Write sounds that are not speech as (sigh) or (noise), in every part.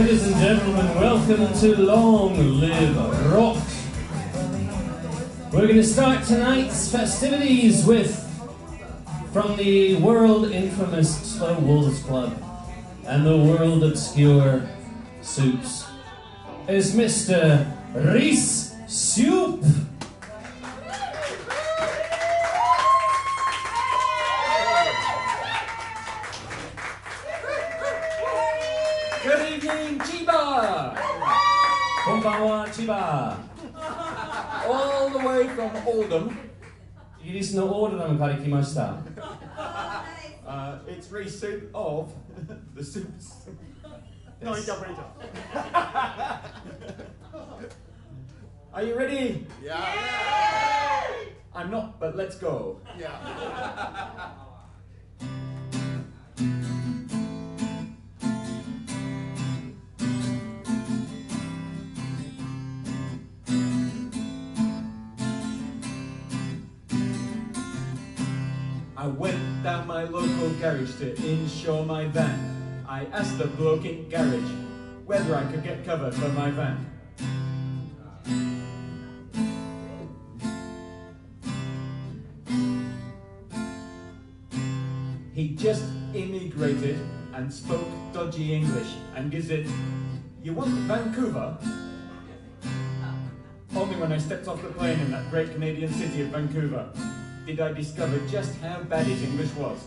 Ladies and gentlemen, welcome to Long Live Rock. We're going to start tonight's festivities with, from the world infamous Slow Wolves Club and the world obscure Soups, is Mr. Rhys Soup. evening, Chiba! Konbanwa, Chiba! All the way from Oldham. イギリスのオールダムから来ました。Uh, it's Rhys Soup of (laughs) the soups. No, it's Are you ready? Yeah. yeah! I'm not, but let's go. Yeah. Went down my local garage to insure my van. I asked the bloke in garage whether I could get cover for my van. He just immigrated and spoke dodgy English and it, you want Vancouver? Only when I stepped off the plane in that great Canadian city of Vancouver did I discover just how bad his English was.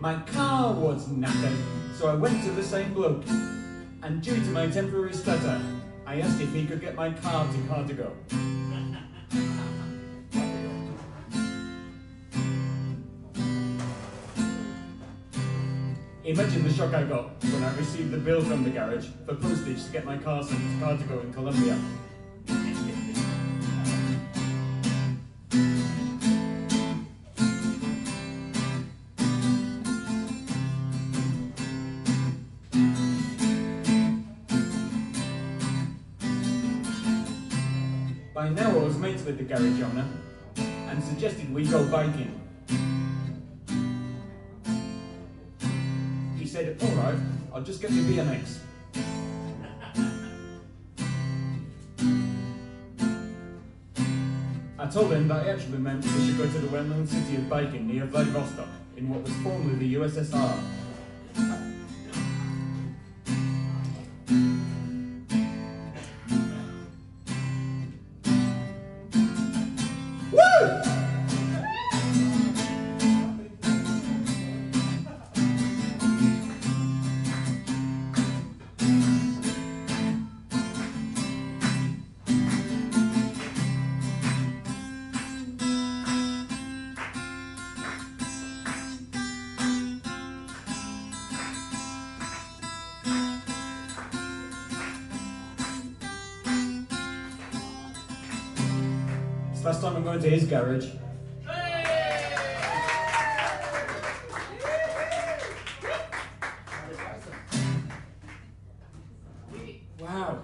My car was knackered, so I went to the same bloke. And due to my temporary stutter, I asked if he could get my car to Cardigo. Imagine the shock I got when I received the bill from the garage for postage to get my car sent to Cardigo in Colombia. By now I was mates with the garage owner and suggested we go biking. Said, alright, I'll just get the BMX. I told him that actually meant we should go to the well-known city of Bikin near Vladivostok in what was formerly the USSR. First time I'm going to his garage. Wow.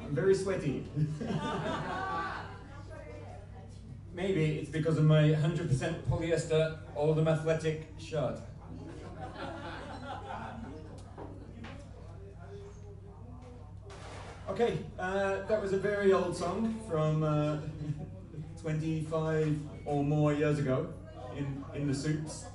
I'm very sweaty. Maybe it's because of my 100% polyester Oldham Athletic shirt. Okay, uh, that was a very old song from uh, (laughs) 25 or more years ago in, in the Soups.